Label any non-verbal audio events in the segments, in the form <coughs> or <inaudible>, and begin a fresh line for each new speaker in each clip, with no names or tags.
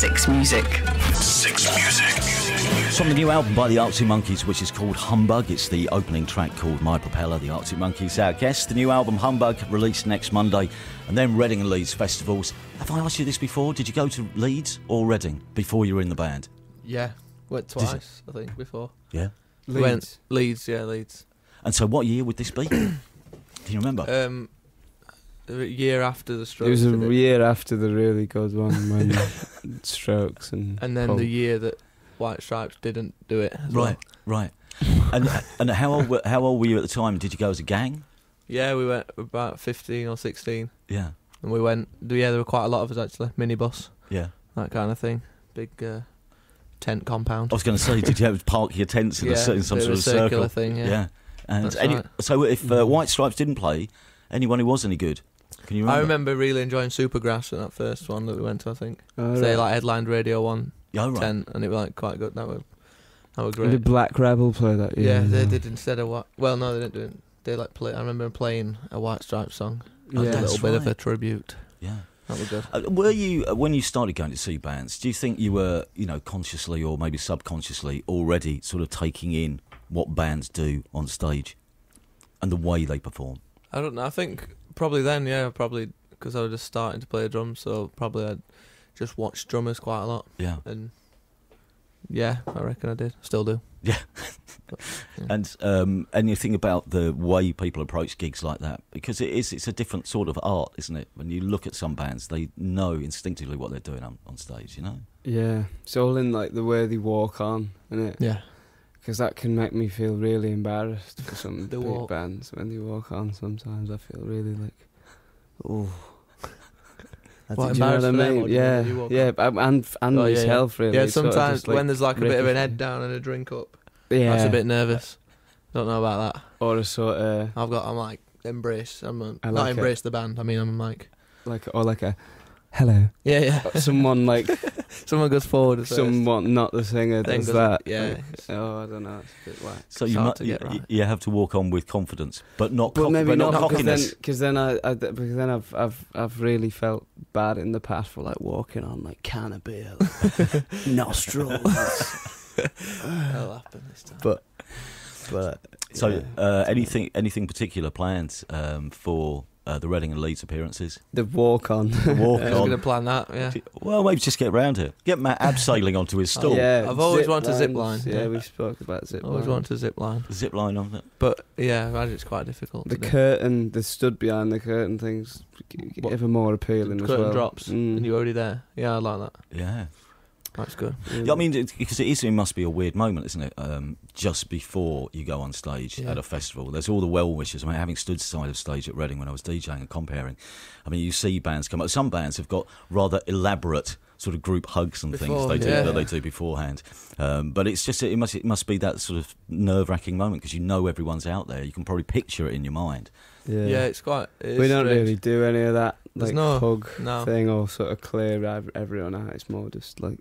Six Music.
Six Music.
It's from the new album by the Arctic Monkeys, which is called Humbug. It's the opening track called My Propeller. The Arctic Monkeys, our guest. The new album Humbug released next Monday, and then Reading and Leeds festivals. Have I asked you this before? Did you go to Leeds or Reading before you were in the band?
Yeah, went twice, I think, before.
Yeah.
We Went Leeds, yeah, Leeds.
And so, what year would this be? <coughs> Can you remember?
Um, a year after the
stroke.
It
was a
it.
year after the really good one when <laughs> Strokes and
and then
Paul-
the year that White Stripes didn't do it. As well.
right, right. and and how old were, how old were you at the time? Did you go as a gang?
Yeah, we went about fifteen or sixteen,
Yeah,
and we went. Yeah, there were quite a lot of us actually. Minibus,
yeah.
that kind of thing. Big uh, tent compound.
I was going to say, did you have to park your tents in, <laughs>
yeah,
a, cer- in some sort
of
of
circular
circle?
thing. Yeah.
Yeah. And any,
right.
so, if uh, White Stripes didn't play, anyone who was any good? Can you remember?
I remember really enjoying Supergrass in that first one that we went to. I think
Oh,
they
right.
like headlined Radio One
Yeah, oh, right.
ten, and it was like quite good. That were that were
Did. Black Rebel play that year?
Yeah, they
as
did instead of what? Well, no, they didn't do it. They like play. I remember playing a White Stripes song,
well?
as
Yeah.
a little
That's
bit of a tribute.
Yeah.
That was good.
Uh, were you uh, when you started going to see bands? Do you think you were, you know, consciously or maybe subconsciously already sort of taking in what bands do on stage and the way they perform?
I don't know. I think probably then, yeah, probably because I was just starting to play drums, so probably I'd just watched drummers quite a lot,
Yeah.
and yeah, I reckon I did. Still do.
Yeah.
But, <laughs> yeah.
And um, anything about the way people approach gigs like that? Because it is, it's a different sort of art, isn't it? When you look at some bands, they know instinctively what they're doing on, on stage, you know?
Yeah, it's all in like the way they walk on, isn't it?
yeah,
Because that can make me feel really embarrassed for some <laughs>
The
big
walk.
bands when they walk on. Sometimes I feel really like, oh.
What,
Do you know what
embarrassed
I mean?
or do you
Yeah, yeah, but- and and
Oh, yeah, yeah.
myself really.
yeah. Sometimes
like,
when there's like a bit of an head down and a drink up,
yeah,
that's a bit nervous. Don't know about that.
or a sort of
I've got. I'm like embrace. I'm a,
I like it.
embrace the band. I mean, I'm like
like or like a hello.
yeah, yeah. <laughs>
Someone like <laughs>
Someone goes forward. First.
someone not the singer does
goes-
that.
yeah.
Oh, I don't know. It's a bit whack.
So
It's
you,
hard
mu-
to
you,
get right.
you have to walk on with confidence, but not,
Well,
cock-
maybe
but
not
not
because then,
cockiness.
cause then I, I because then I've I've I've really felt bad in the past for like walking on like can of beer, like, nostrils. <laughs>
That'll happen this time.
but but
So,
yeah.
uh, anything anything particular planned um, for uh, the Reading and Leeds appearances?
the walk on.
The walk
I was going to plan that. Yeah.
Well, maybe just get round here. Get Matt abseiling onto his stool.
Yeah,
I've always
zip
wanted a zip line,
Yeah,
yeah.
we spoke about zip
I always
lines.
wanted a zip line,
Zip line on it.
but yeah, I imagine it's quite difficult.
The
to do.
curtain, the stud behind the curtain things,
What?
ever more appealing
The
as
curtain
well.
drops
Mm.
and you're already there. Yeah, I like that.
Yeah.
That's good.
Yeah, I mean, it- because it is, it must be a weird moment, isn't it? Um, just before you go on stage
Yeah.
at a festival, there's all the well wishes. I mean, having stood side of stage at Reading when I was DJing and comparing, I mean, you see bands come up. Some bands have got rather elaborate sort of group hugs and
Before,
things they do that they do beforehand. Um, but it's just it must it must be that sort of nerve wracking moment because you know everyone's out there. You can probably picture it in your mind.
yeah.
Yeah, it's quite. It
we don't
strange.
really do any of that
There's
like
no-
hug
no.
thing or sort of clear everyone out. It's more just like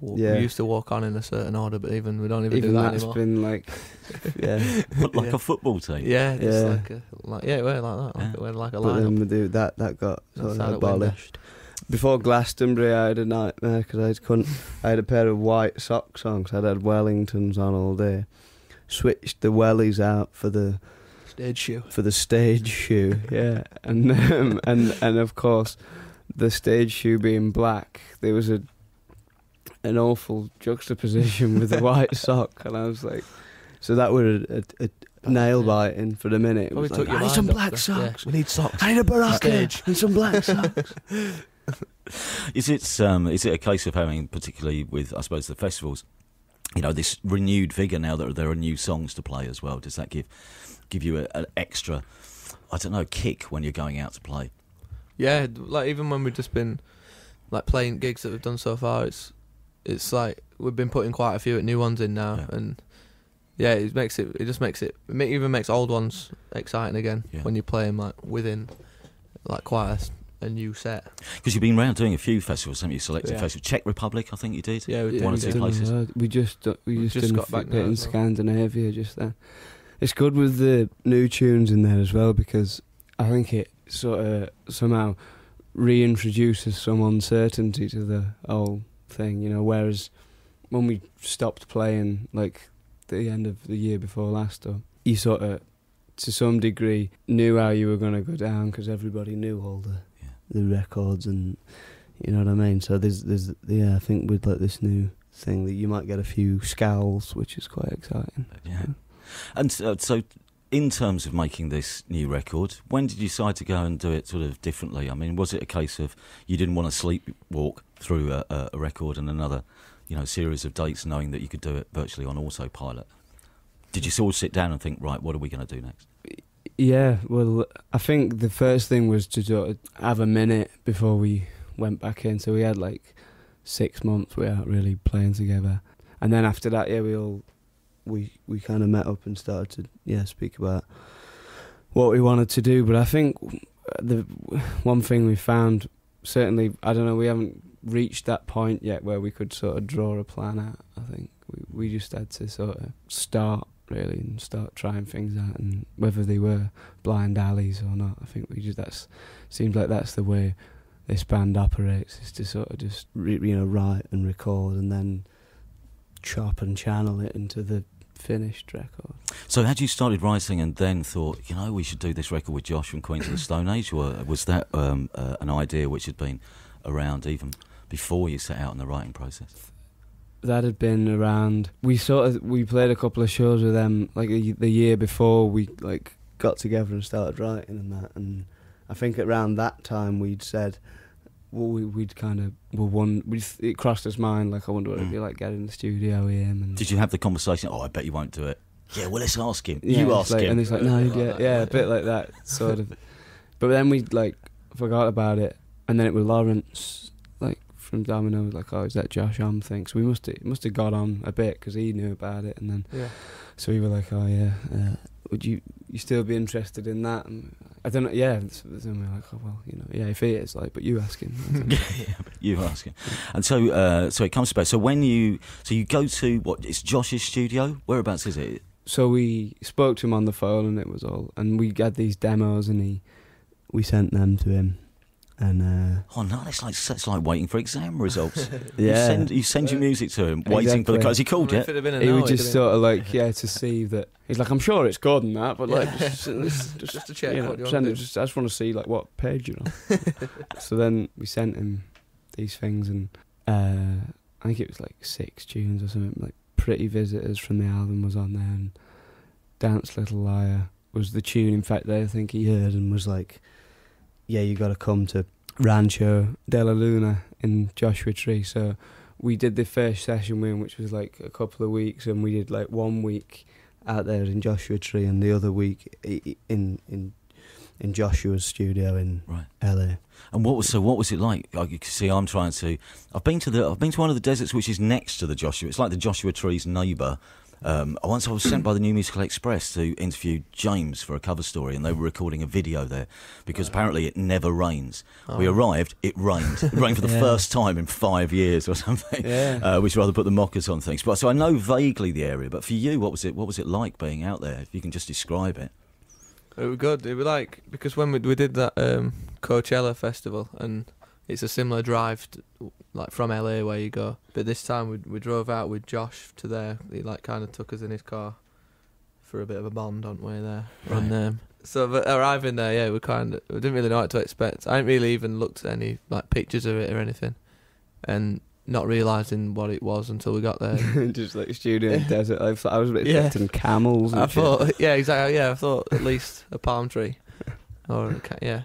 Wa-
Yeah.
We used to walk on in a certain order, but even we don't even,
even
do that
that's
anymore.
been like <laughs> yeah.
But like
Yeah.
a football team.
yeah, it's
Yeah.
like a, like yeah, we're like that. Like,
Yeah.
we're like a
But then
lineup.
we do that. That got sort of
outside at window.
abolished. Before Glastonbury, I had a nightmare because I couldn't. I had a pair of white socks on 'cause I'd had Wellingtons on all day. Switched the wellies out for the
Stage shoe.
for the stage shoe, yeah, and <laughs> um, and and of course, the stage shoe being black, there was a an awful juxtaposition with the <laughs> white sock, and I was like, so that was a, a, a nail biting for the minute. It was
took
like, I need some black
the-
socks.
Yeah, we need socks.
I need a baraka
Stage.
and some black <laughs> socks.
Is it um, is it a case of having, particularly with I suppose the festivals, you know, this renewed vigor now that there are new songs to play as well? Does that give give you a- an extra, I don't know, kick when you're going out to play?
Yeah, like even when we've just been like playing gigs that we've done so far, it's it's like we've been putting quite a few new ones in now,
Yeah.
and yeah, it makes it. It just makes it. It even makes old ones exciting again
Yeah.
when you're playing like within like quite a new set.
Because you've been around doing a few festivals, haven't you? Selected
Yeah.
festivals, Czech Republic, I think you did.
Yeah, we
Yeah,
One or
we
two places.
We just we
We
just,
just
did
got
a
back
bit in
well.
Scandinavia just then. It's good with the new tunes in there as well because I think it sort of somehow reintroduces some uncertainty to the whole thing, you know. Whereas when we stopped playing, like the end of the year before last, or you sort of, to some degree, knew how you were going to go down because everybody knew all the
Yeah.
the records and you know what I mean. So there's there's yeah, I think with like this new thing that you might get a few scowls, which is quite exciting.
Yeah. And uh, so, in terms of making this new record, when did you decide to go and do it sort of differently? I mean, was it a case of you didn't want to sleepwalk through a, a, record and another, you know, series of dates, knowing that you could do it virtually on autopilot? Did you sort of sit down and think, right, what are we going to do next?
Yeah, well, I think the first thing was to sort of have a minute before we went back in. So we had like six months without really playing together, and then after that, yeah, we all we we kind of met up and started to yeah speak about what we wanted to do. But I think the one thing we found certainly I don't know we haven't reached that point yet where we could sort of draw a plan out. I think we we just had to sort of start really and start trying things out and whether they were blind alleys or not. I think we just that's seems like that's the way this band operates is to sort of just you know write and record and then chop and channel it into the finished record.
So, had you started writing and then thought, you know, we should do this record with Josh from Queens of the Stone Age, or was that um, uh, an idea which had been around even before you set out in the writing process?
That had been around. We sort of we played a couple of shows with them like the, the year before we like got together and started writing and that. And I think around that time we'd said, well, we, we'd kind of were one. We it crossed his mind like I wonder what it'd be like getting in the studio with him. And
Did you have the conversation? Oh, I bet you won't do it. Yeah, well, let's ask him.
Yeah,
you
it's
ask
like,
him.
and he's like, no, yeah, yeah, a bit like that, sort of. But then we like forgot about it, and then it was Lawrence, like from Domino, was like, oh, is that Josh Homme thing? So we must have must have got on a bit because he knew about it, and then
Yeah.
so we were like, oh yeah, uh, would you you still be interested in that? And I don't know, yeah. Then we were like, oh well, you know, yeah, if he is, like, but you ask him. <laughs> I don't know. <laughs>
yeah, but you ask him. And so, uh, so it comes to. So when you, so you go to what? It's Josh's studio. Whereabouts is it?
so we spoke to him on the phone, and it was all, and we got these demos, and he, we sent them to him, and. uh
Oh no, it's like it's like waiting for exam results. <laughs> You
Yeah.
send you send your music to him, waiting for the.
Exactly.
Has he called
If
yet?
it'd have been a
he
no,
would just
have
sort of like yeah to see that he's like I'm sure it's good and that but like
Yeah.
just, just,
Just <laughs> to check
you know,
what you
send
want
it,
to do.
just, I just want to see like what page you're on <laughs> so then we sent him these things and uh, I think it was like six tunes or something like Pretty Visitors from the album was on there and Dance Little Liar was the tune in fact that I think he heard and was like yeah you got to come to Rancho de la Luna in Joshua Tree so we did the first session with him, which was like a couple of weeks, and we did like one week out there in Joshua Tree, and the other week in in in Joshua's studio in
Right.
LA.
And what was so? What was it like? I, you can see, I'm trying to. I've been to the. I've been to one of the deserts which is next to the Joshua. It's like the Joshua tree's neighbour. Um, once I was sent by the New Musical Express to interview James for a cover story, and they were recording a video there because apparently it never rains. We
Oh.
arrived, it rained. It rained for the <laughs>
Yeah.
first time in five years or something.
Yeah.
Uh, which rather put the mockers on things. But so I know vaguely the area. But for you, what was it? What was it like being out there? If you can just describe it.
It was good. It was like because when we we did that um, Coachella festival, and it's a similar drive, to, like from LA where you go. But this time we we drove out with Josh to there. He like kind of took us in his car for a bit of a bond on the way there. And
Right.
um, so but arriving there, yeah, we kind of we didn't really know what to expect. I didn't really even looked at any like pictures of it or anything, and not realizing what it was until we got there. <laughs>
just like studio <laughs> desert. I, thought, I was
Yeah.
expecting camels. And
I
shit.
thought, yeah, exactly. Yeah, I thought at least a palm tree, <laughs> or yeah,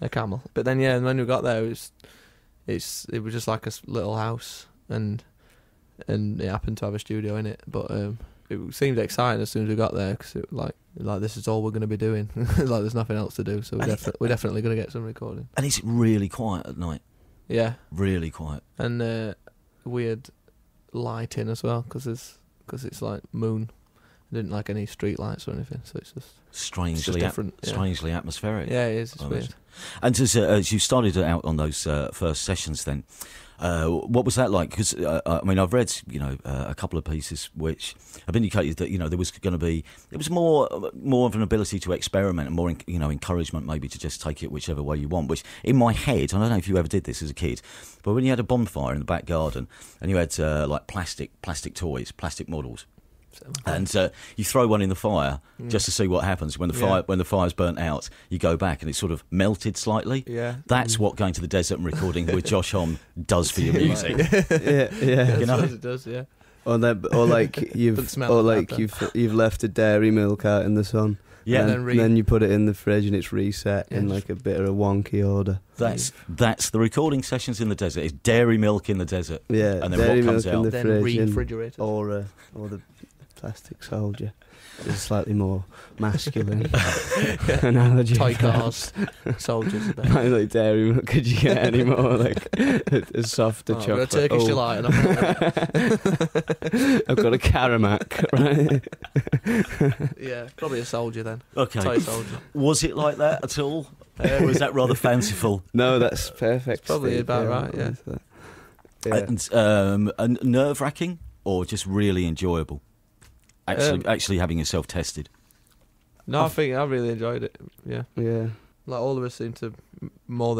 a camel. But then, yeah, when we got there, it was, it's it was just like a s- little house, and and it happened to have a studio in it. But um, it seemed exciting as soon as we got there because it like like this is all we're going to be doing. <laughs> like there's nothing else to do, so we're,
And
defi- <laughs> we're definitely going to get some recording.
And it's really quiet at night.
Yeah,
Really quiet.
and uh, weird lighting as well because it's because it's like moon, I didn't like any street lights or anything, so it's just it's
Strangely,
just
at-
different. yeah.
strangely atmospheric.
Yeah, it is. It's weird.
And as, uh, as you started out on those uh, first sessions, then, uh, what was that like? Because uh, I mean, I've read you know uh, a couple of pieces which have indicated that you know there was going to be it was more more of an ability to experiment and more you know encouragement maybe to just take it whichever way you want. Which in my head, I don't know if you ever did this as a kid, but when you had a bonfire in the back garden and you had uh, like plastic plastic toys, plastic models.
So,
And uh, you throw one in the fire
Mm.
just to see what happens. When the
Yeah.
fire when the fire's burnt out, you go back and it's sort of melted slightly.
yeah,
That's
Mm.
what going to the desert and recording with <laughs> Josh Homme does for your <laughs> music.
yeah, yeah.
You know?
It does. Yeah,
Or, then, or like <laughs> you've, or like you've you've left a dairy milk out in the sun.
Yeah,
and
then re-
then you put it in the fridge and it's reset in like a bit of a wonky order.
that's that's the recording sessions in the desert. It's dairy milk in the desert.
Yeah,
And then
dairy
what comes
milk
out?
in the
then refrigerated.
or uh, or the plastic soldier. It's a slightly more masculine <laughs> <laughs> analogy.
Toy cars, <laughs> soldiers. a bit.
Like, like dairy milk, could you get any more like a, a softer
Oh, I've got a Turkish
Oh,
delight. And I'm
I've got a Caramac, right?
yeah, probably a soldier then.
Okay,
Toy soldier.
was it like that at all? Or was that rather fanciful?
No, that's perfect.
It's probably
Steve,
about
yeah,
right, yeah.
Yeah.
And um, and nerve wracking or just really enjoyable? Actually,
Um,
actually having yourself tested.
No, I think I really enjoyed it. Yeah,
yeah.
like all of us seem to m- more than.